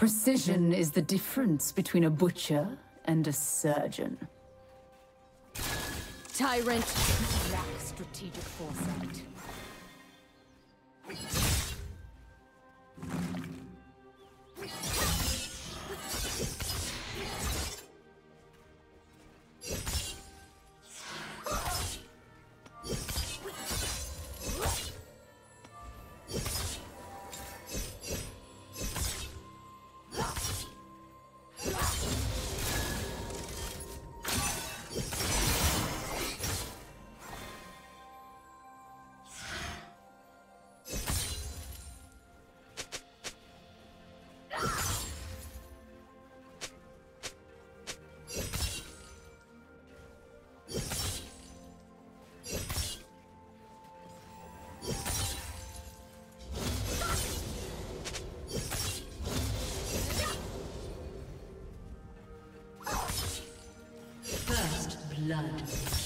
Precision is the difference between a butcher and a surgeon. Tyrant, lack strategic foresight. Blood.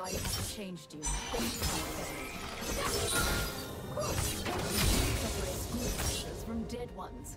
life has changed you. Separate good from dead ones.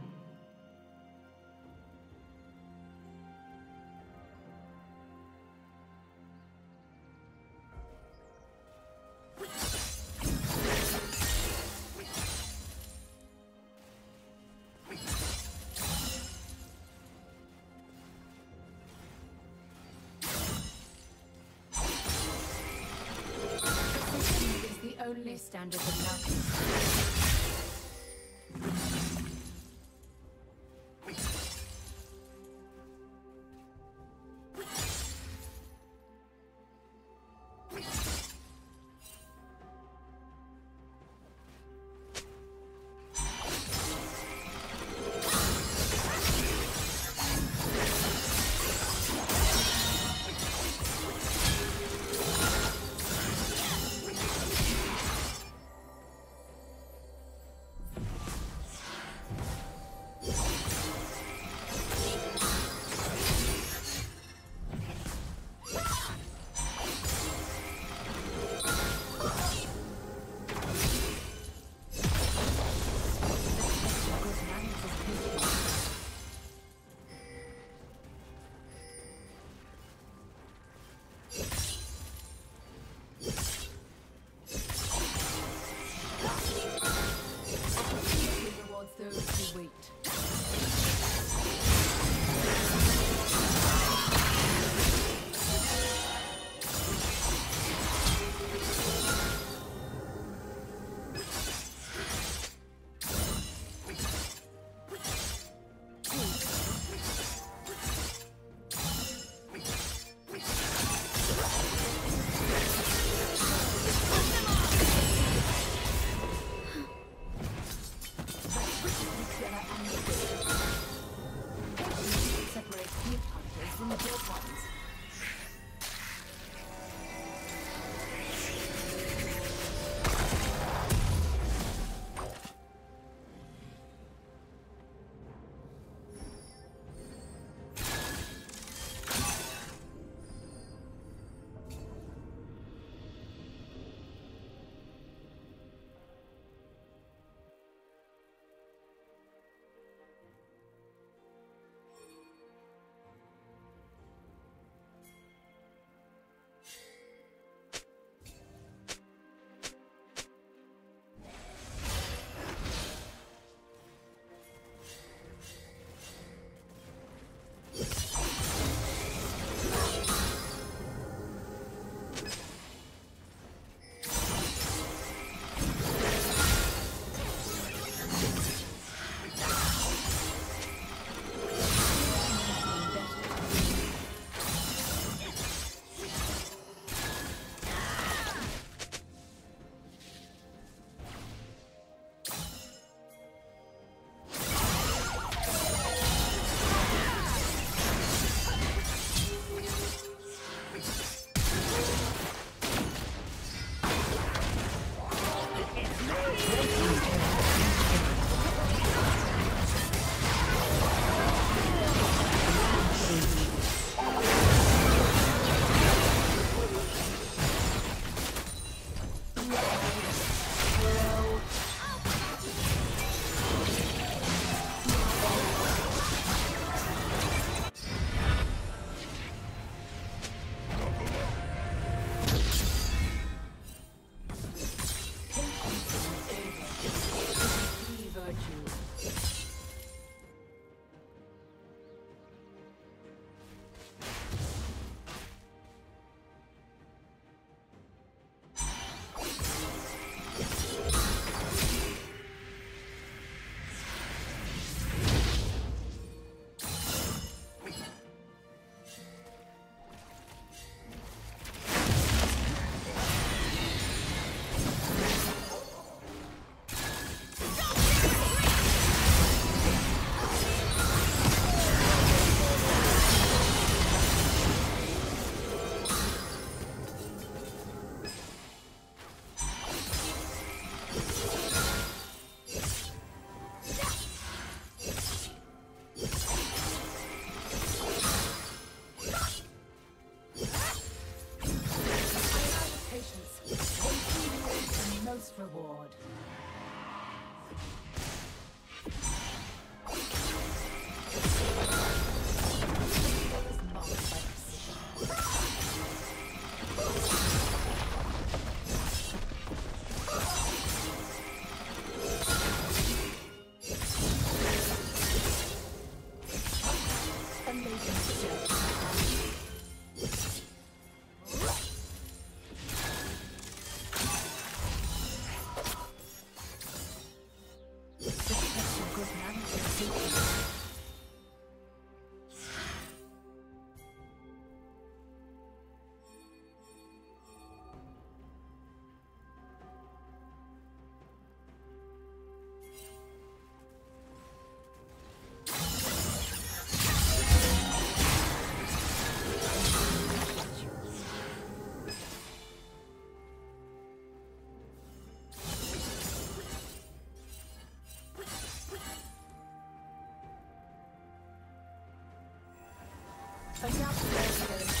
Adopt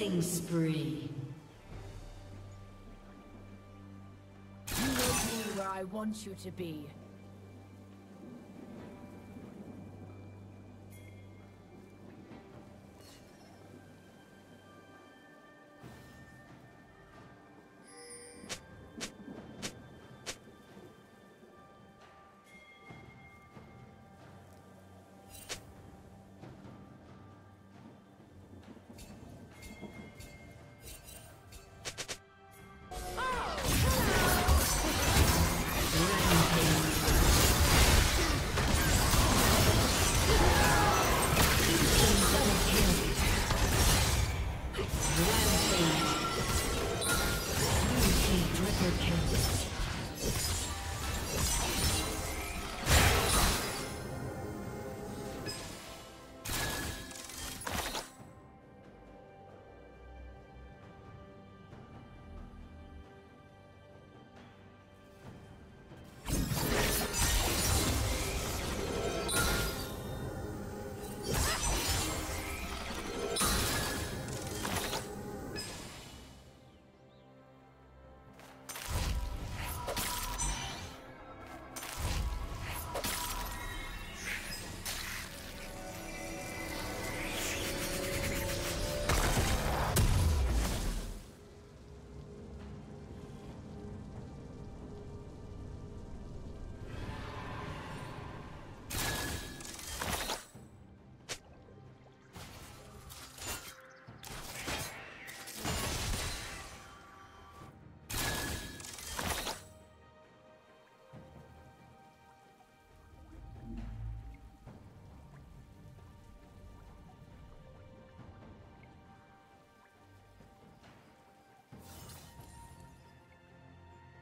Killing spree. You will be where I want you to be.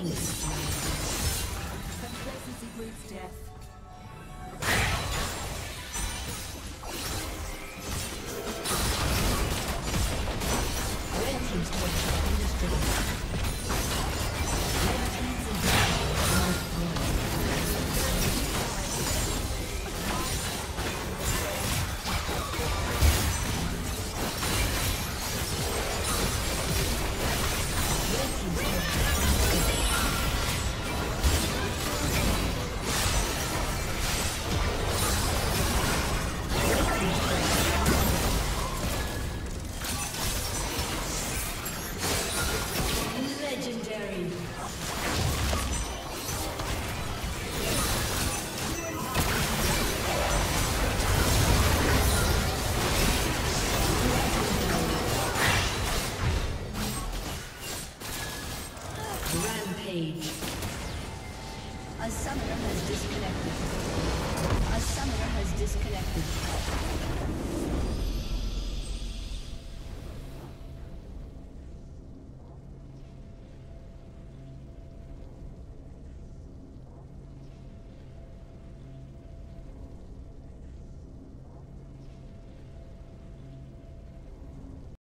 Killing spree. Complacency breeds death.